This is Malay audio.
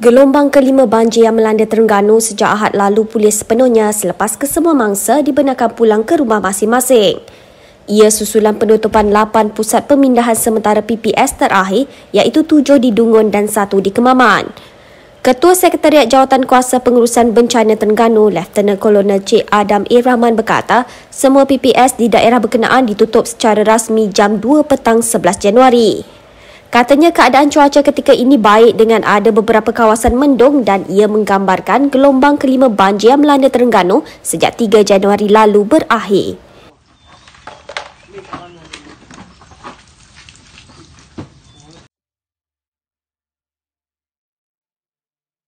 Gelombang kelima banjir yang melanda Terengganu sejak Ahad lalu pulih sepenuhnya selepas kesemua mangsa dibenarkan pulang ke rumah masing-masing. Ia susulan penutupan 8 pusat pemindahan sementara PPS terakhir iaitu 7 di Dungun dan 1 di Kemaman. Ketua Sekretariat Jawatan Kuasa Pengurusan Bencana Terengganu, Lieutenant Colonel Cik Adam A. Rahman berkata, semua PPS di daerah berkenaan ditutup secara rasmi jam 2 petang 11 Januari. Katanya keadaan cuaca ketika ini baik dengan ada beberapa kawasan mendung dan ia menggambarkan gelombang kelima banjir yang melanda Terengganu sejak 3 Januari lalu berakhir.